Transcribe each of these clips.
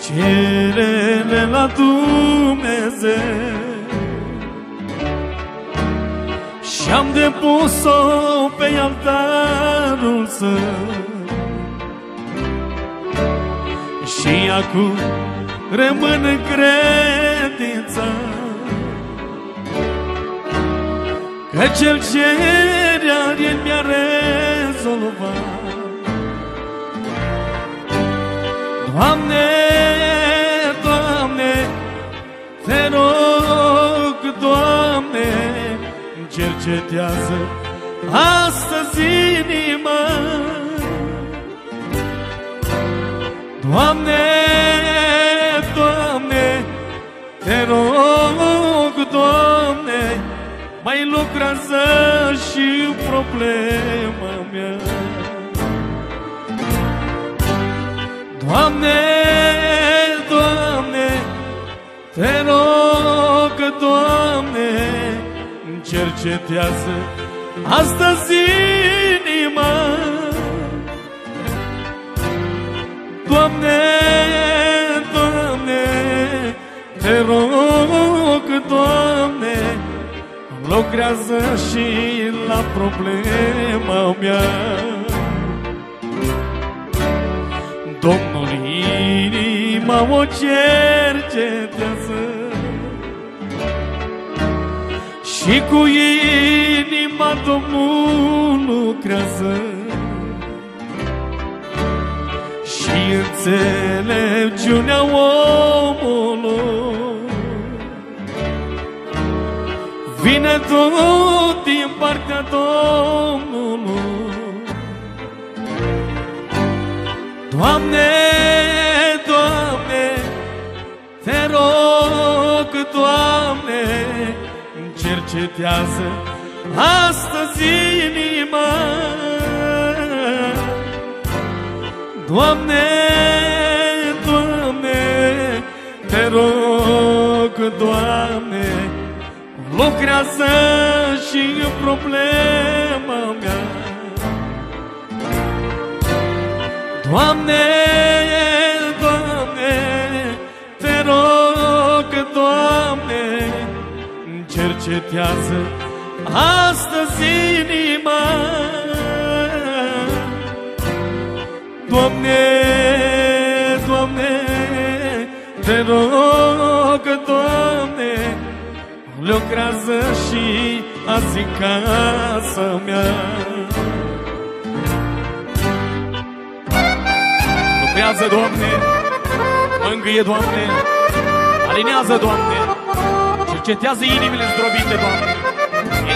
cerere la Dumnezeu. Și-am depus-o pe altarul său. Și acum rămân în credință. Că cel ce era El mi-a rezolvat. Doamne, Doamne, cercetează astăzi inima. Doamne, Doamne, te rog, Doamne, mai lucrează și problema mea. Doamne, Doamne, te rog, cercetează astăzi inima. Doamne, Doamne, te rog, Doamne, lucrează și la problema mea. Domnul inima o cercetează Și cu inima Domnul lucrează. Și înțelepciunea omului Vine tot din partea Domnului. Doamne, Doamne, te rog, Doamne, cercetează astăzi inima. Doamne, Doamne, te rog, Doamne, lucrează și în problema mea. Doamne, cercetează astăzi inima. Doamne, Doamne, te rog, Doamne, lucrează și azi în casa mea. Lucrează, Doamne, mângâie, Doamne, alinează, Doamne, cercetează inimile zdrobite, Doamne.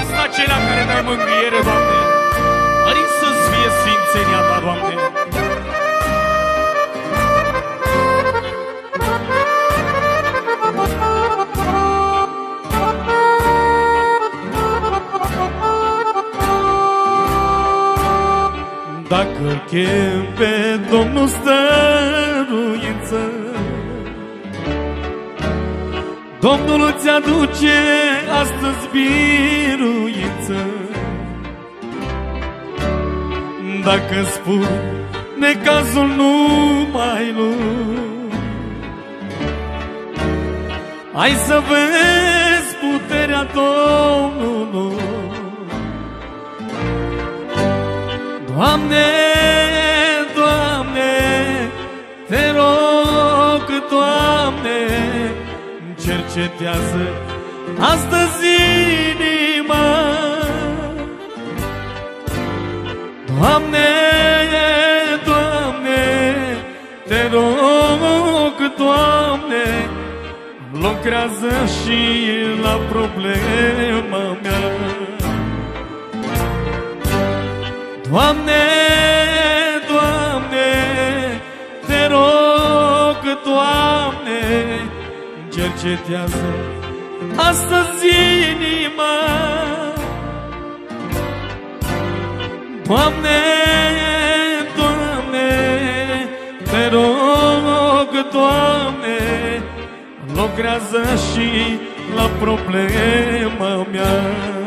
Este acela care dai mângâiere, Doamne. Mărit să-ți fie sfințenia Ta, Doamne. Dacă îl chem pe Domnul stăruință Domnul îți aduce astăzi biruință. Dacă spun necazul nu mai lu Hai să vezi puterea Domnului. Doamne, Doamne, te rog, Doamne, cercetează astăzi inima. Doamne, Doamne, te rog, Doamne, lucrează și la problema mea. Doamne, Doamne, cercetează astăzi inima. Doamne, Doamne, te rog, Doamne, lucrează și la problema mea.